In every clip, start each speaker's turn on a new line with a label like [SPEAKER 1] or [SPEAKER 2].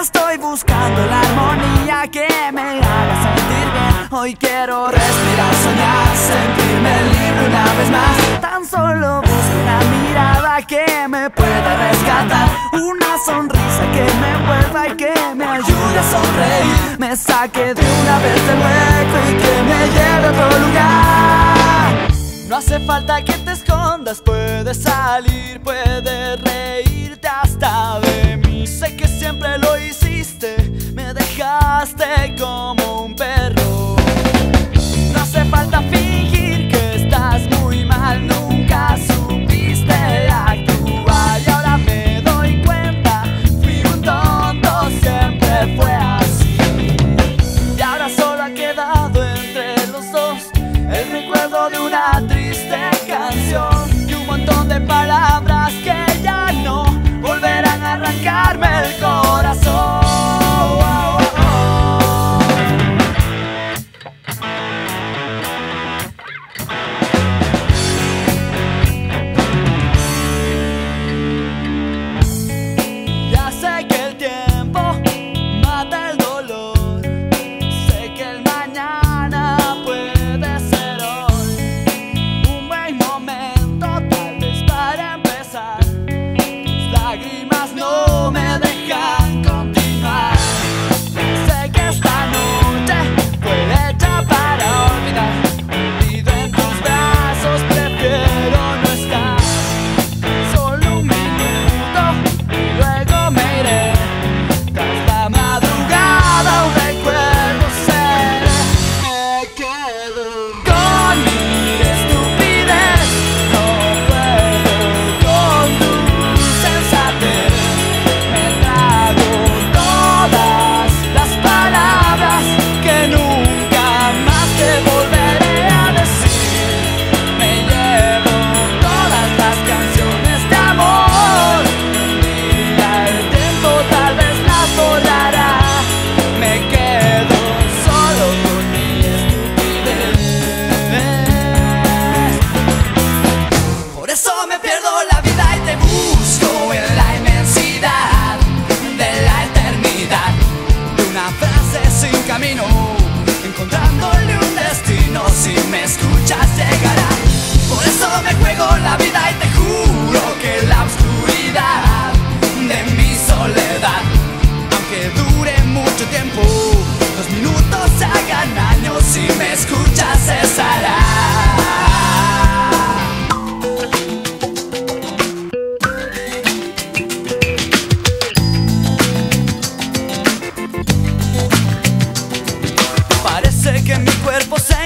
[SPEAKER 1] Estoy buscando la armonía que me haga sentir bien. Hoy quiero respirar, soñar, sentirme libre una vez más. Tan solo busco una mirada que me pueda rescatar. Una sonrisa que me vuelva y que me ayude a sonreír. Me saque de una vez del hueco y que me lleve a otro lugar. No hace falta que te escondas, puedes salir, puedes reírte hasta ver. el recuerdo de una triste canción y un montón de palabras.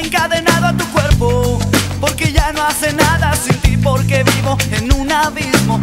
[SPEAKER 1] encadenado a tu cuerpo, porque ya no hace nada sin ti, porque vivo en un abismo.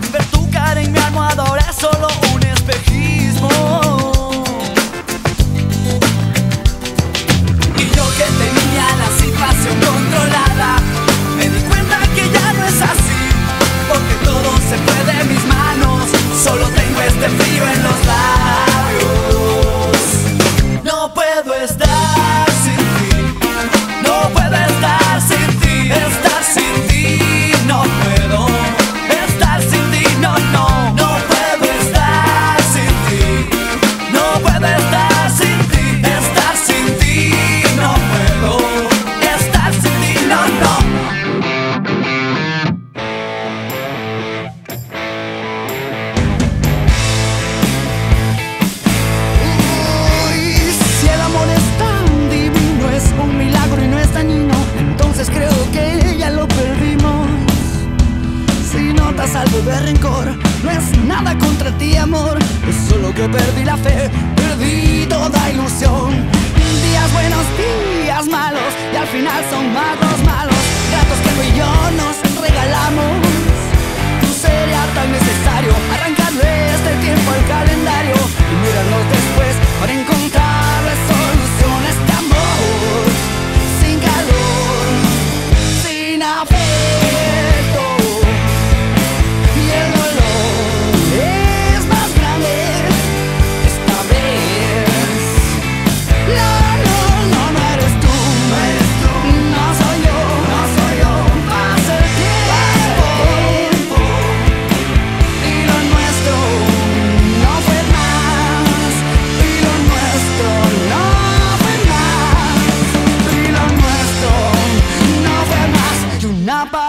[SPEAKER 1] perdí la fe, perdí toda ilusión. Días buenos, días malos, y al final son malos, malos, gatos que tú y yo nos regalamos.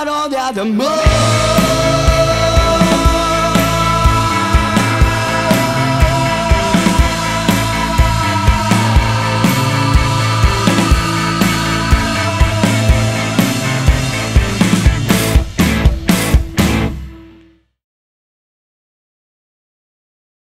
[SPEAKER 1] all the other moves